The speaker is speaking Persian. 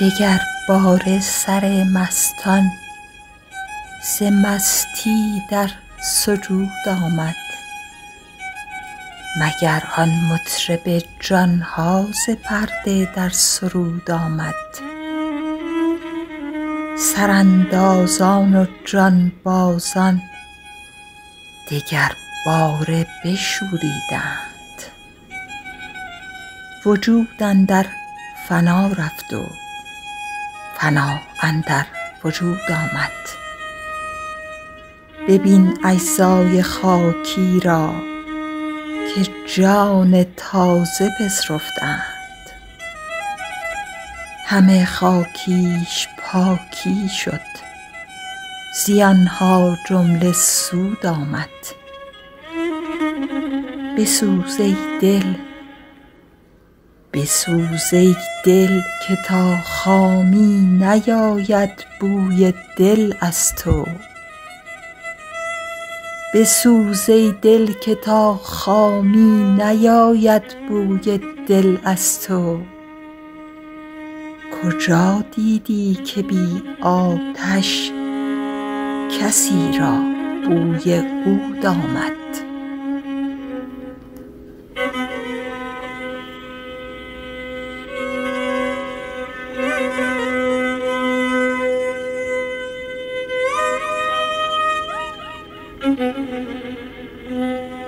دگرباره سر مستان ز مستی در سجود آمد. مگر آن مطرب جان ها ز پرده در سرود آمد؟ سراندازان و جانبازان دگرباره بشوریدند. وجود اندر فنا رفت و فنا اندر وجود آمد. ببین اجزای خاکی را که جان تازه پذرفتند همه خاکیش پاکی شد. زیان ها جمله سود آمد. بسوز ای دل بسوز ای دل که تا خامی نیاید بوی دل از تو. بسوز ای دل که تا خامی نیاید بوی دل از تو. کجا دیدی که بی آتش کسی را بوی عود آمد Thank you.